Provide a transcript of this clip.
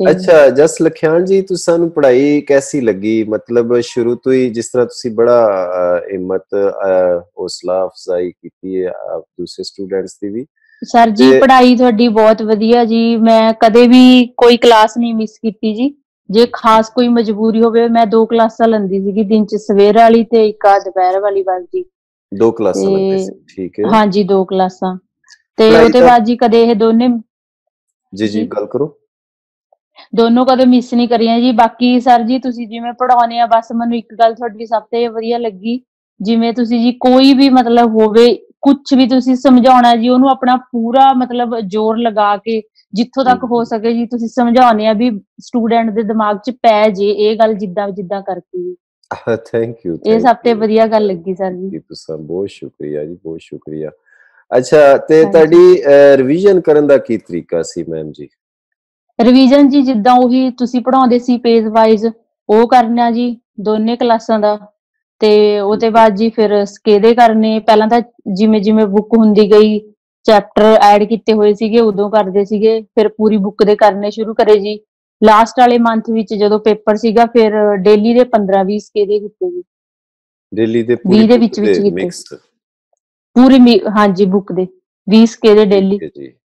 ਅੱਛਾ ਜਸ ਲਖਿਆਣ ਜੀ ਤੁਸੀਂ ਸਾਨੂੰ ਪੜ੍ਹਾਈ ਕੈਸੀ ਲੱਗੀ? ਮਤਲਬ ਸ਼ੁਰੂ ਤੋਂ ਹੀ ਜਿਸ ਤਰ੍ਹਾਂ ਤੁਸੀਂ ਬੜਾ ਹਿੰਮਤ ਹੌਸਲਾ ਅਫਜ਼ਾਈ ਕੀਤੀ ਹੈ ਆਪ ਦੂਸਰੇ ਸਟੂਡੈਂਟਸ ਦੀ ਵੀ। ਸਰ ਜੀ ਪੜ੍ਹਾਈ ਤੁਹਾਡੀ ਬਹੁਤ ਵਧੀਆ ਜੀ। ਮੈਂ ਕਦੇ ਵੀ ਕੋਈ ਕਲਾਸ ਨਹੀਂ ਮਿਸ ਕੀਤੀ ਜੀ। ਜੇ ਖਾਸ ਕੋਈ ਮਜਬੂਰੀ ਹੋਵੇ ਮੈਂ ਦੋ ਕਲਾਸਾਂ ਲੈਂਦੀ ਸੀਗੀ ਦਿਨ ਚ ਸਵੇਰ ਵਾਲੀ ਤੇ ਇੱਕ ਆ ਦੁਪਹਿਰ ਵਾਲੀ ਬਸ ਜੀ। ਦੋ ਕਲਾਸਾਂ ਲੱਗਦੇ ਸੀ ਠੀਕ ਹੈ। ਹਾਂਜੀ ਦੋ ਕਲਾਸਾਂ। ਤੇ ਉਹਦੇ ਬਾਅਦ ਜੀ ਕਦੇ ਇਹ ਦੋਨੇ ਜੀ ਜੀ। ਗੱਲ ਕਰੋ। ਦੋਨੋਂ ਕਦੇ ਮਿਸ ਨਹੀਂ ਕਰੀਆਂ ਜੀ। ਬਾਕੀ ਸਰ ਜੀ ਤੁਸੀਂ ਜਿਵੇਂ ਪੜਾਉਨੇ ਆ ਬਸ ਮੈਨੂੰ ਇੱਕ ਗੱਲ ਤੁਹਾਡੀ ਸਭ ਤੋਂ ਵਧੀਆ ਲੱਗੀ। ਜਿਵੇਂ ਤੁਸੀਂ ਜੀ ਕੋਈ ਵੀ ਮਤਲਬ ਹੋਵੇ ਕੁਝ ਵੀ ਤੁਸੀਂ ਸਮਝਾਉਣਾ ਜੀ ਉਹਨੂੰ ਆਪਣਾ ਪੂਰਾ ਮਤਲਬ ਜ਼ੋਰ ਲਗਾ ਕੇ ਜਿੱਥੋਂ ਤੱਕ ਹੋ। ਸਕੇ ਜੀ ਤੁਸੀਂ ਸਮਝਾਉਨੇ ਆ ਵੀ ਸਟੂਡੈਂਟ ਦੇ ਦਿਮਾਗ 'ਚ ਪੈ ਜੇ ਇਹ ਗੱਲ ਜਿੱਦਾਂ ਜਿੱਦਾਂ ਕਰਕੇ। ਜੀ ਥੈਂਕ ਯੂ ਇਹ ਸਭ ਤੋਂ ਵਧੀਆ ਗੱਲ ਲੱਗੀ ਸਰ ਜੀ। ਤੁਸੀਂ ਬਹੁਤ ਸ਼ੁਕਰੀਆ ਜੀ ਬਹੁਤ ਸ਼ੁਕਰੀਆ। ਅੱਛਾ ਤੇ। ਤੁਹਾਡੀ ਰਿਵੀਜ਼ਨ ਕਰਨ ਦਾ ਕੀ ਤਰੀਕਾ ਸੀ ਮੈਮ ਜੀ? ਰਿਵੀਜ਼ਨ ਜੀ ਜਿੱਦਾਂ ਉਹੀ ਤੁਸੀਂ ਪੜਾਉਂਦੇ ਸੀ ਪੇਜ ਵਾਈਜ਼ ਉਹ ਕਰਨਾ ਜੀ ਦੋਨੇ ਕਲਾਸਾਂ ਦਾ। ਤੇ ਉਹਦੇ ਬਾਅਦ ਜੀ ਫਿਰ ਸਕੇਦੇ ਕਰਨੇ? ਪਹਿਲਾਂ ਤਾਂ ਜਿਵੇਂ ਜਿਵੇਂ ਬੁੱਕ ਹੁੰਦੀ ਗਈ ਚੈਪਟਰ ਐਡ ਕੀਤੇ ਹੋਏ ਸੀਗੇ ਉਦੋਂ ਕਰਦੇ ਸੀਗੇ। ਫਿਰ ਪੂਰੀ ਬੁੱਕ ਦੇ ਕਰਨੇ ਸ਼ੁਰੂ ਕਰੇ ਜੀ। ਲਾਸਟ ਵਾਲੇ ਮੰਥ ਵਿੱਚ ਜਦੋਂ ਪੇਪਰ ਸੀਗਾ ਫਿਰ ਡੇਲੀ ਦੇ 15 20 ਸਕੇਦੇ ਕੀਤੇ ਜੀ? ਦਿੱਲੀ ਦੇ ਵੀਹ ਦੇ ਵਿੱਚ ਵਿੱਚ ਕੀਤੇ। ਮਿਕਸ ਪੂਰੀ ਹਾਂਜੀ ਬੁੱਕ ਦੇ। 20 ਸਕੇਦੇ ਡੇਲੀ ਜੀ।